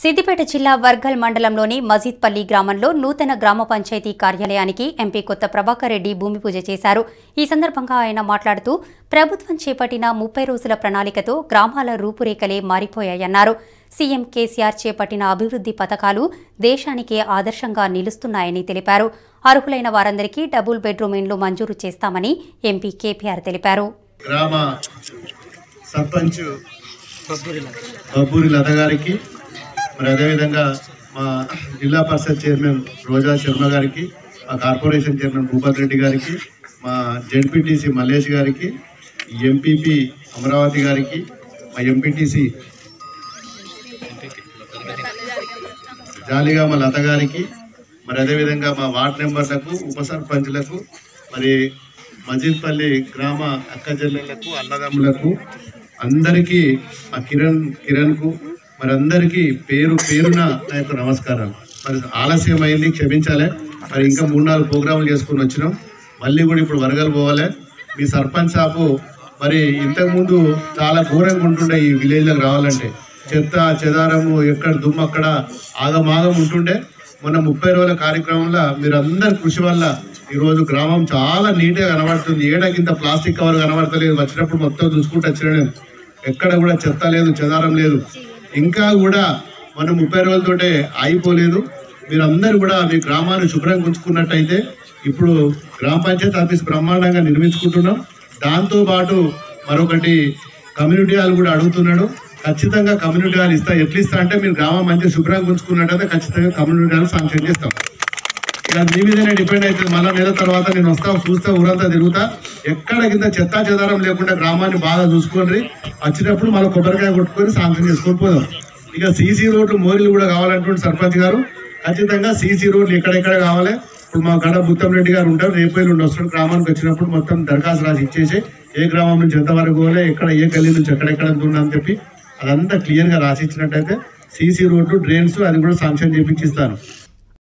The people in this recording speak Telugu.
సిద్దిపేట జిల్లా వర్గల్ మండలంలోని మజీద్పల్లి గ్రామంలో నూతన గ్రామ పంచాయతీ కార్యాలయానికి ఎంపీ కొత్త ప్రభాకర్ రెడ్డి భూమి పూజ చేశారు. ఈ సందర్భంగా ఆయన మాట్లాడుతూ ప్రభుత్వం చేపట్టిన ముప్పై రోజుల ప్రణాళికతో గ్రామాల రూపురేఖలే మారిపోయాయన్నారు. సీఎం కేసీఆర్ చేపట్టిన అభివృద్ధి పథకాలు దేశానికే ఆదర్శంగా నిలుస్తున్నాయని తెలిపారు. అర్హులైన వారందరికీ డబుల్ బెడ్రూమ్ ఇండ్లు మంజూరు చేస్తామని ఎంపీ కేపీఆర్ తెలిపారు. గ్రామ సర్పంచ్ గారికి మరి అదేవిధంగా మా జిల్లా పరిషత్ చైర్మన్ రోజా శర్మ గారికి మా కార్పొరేషన్ చైర్మన్ భూపత్ రెడ్డి గారికి మా జెడ్పీటీసీ మల్లేష్ గారికి ఎంపీపీ అమరావతి గారికి మా ఎంపీటీసీ జాలిగామ లత గారికి మరి అదేవిధంగా మా వార్డ్ మెంబర్లకు ఉప సర్పంచ్లకు మరి మజిద్పల్లి గ్రామ అక్క జల్లెలకు అన్నదమ్ములకు అందరికీ మా కిరణ్ కిరణ్కు మరి అందరికీ పేరు పేరున నా యొక్క నమస్కారాలు. మరి ఆలస్యం అయింది క్షమించాలి. మరి ఇంకా మూడు నాలుగు ప్రోగ్రాములు చేసుకుని వచ్చినాం. మళ్ళీ కూడా ఇప్పుడు వరగలు పోవాలి. మీ సర్పంచ్ షాపు మరి ఇంతకుముందు చాలా ఘోరంగా ఉంటుండే ఈ విలేజ్లోకి రావాలంటే. చెత్త చెదారము ఎక్కడ దుమ్ము అక్కడ ఆగమాగం ఉంటుండే. మొన్న ముప్పై రోజుల కార్యక్రమంలో మీరు అందరి కృషి వల్ల ఈరోజు గ్రామం చాలా నీట్గా కనబడుతుంది. ఏడాకింత ప్లాస్టిక్ కవర్ కనబడతలేదు. వచ్చినప్పుడు మొత్తం చూసుకుంటూ వచ్చిన ఎక్కడ కూడా చెత్త లేదు చెదారం లేదు. ఇంకా కూడా మనం ముప్పై రోజులతోటే ఆగిపోలేదు. మీరందరూ కూడా మీ గ్రామాన్ని శుభ్రంగా ఉంచుకున్నట్టయితే ఇప్పుడు గ్రామ పంచాయతీ ఆఫీస్ బ్రహ్మాండంగా నిర్మించుకుంటున్నాం. దాంతో పాటు మరొకటి కమ్యూనిటీ హాల్ కూడా అడుగుతున్నాడు. ఖచ్చితంగా కమ్యూనిటీ హాల్ ఇస్తా ఎట్లా ఇస్తా అంటే మీరు గ్రామం మంచిగా శుభ్రంగా ఉంచుకున్నట్టయితే ఖచ్చితంగా కమ్యూనిటీ హాల్ శాంక్షన్ చేస్తాం. దాని మీ మీదనే డిపెండ్ అవుతుంది మళ్ళా నెల తర్వాత నేను వస్తా చూస్తా ఊరంతా తిరుగుతా. ఎక్కడ కింద చెత్తా చెదారం లేకుండా గ్రామాన్ని బాగా చూసుకోండి వచ్చినప్పుడు మళ్ళీ కొబ్బరికాయ కొట్టుకొని సాంక్షన్ చేసుకొని పోదాం. ఇక సీసీ రోడ్లు మోరీలు కూడా కావాలంటుండే సర్పంచ్ గారు. ఖచ్చితంగా సీసీ రోడ్లు ఎక్కడెక్కడ కావాలి? ఇప్పుడు మా గడ బుత్తం రెడ్డి గారు ఉంటారు రేపు నుండి వస్తారు గ్రామానికి వచ్చినప్పుడు మొత్తం దరఖాస్తు రాసి ఇచ్చేసి ఏ గ్రామం నుంచి ఎంతవరకు పోలే ఎక్కడ ఏ గల్లీ నుంచి ఎక్కడెక్కడ ఉందని చెప్పి అదంతా క్లియర్గా రాసి ఇచ్చినట్టయితే సీసీ రోడ్లు డ్రైన్స్ అది కూడా శాంక్షన్ చేపించిస్తాను.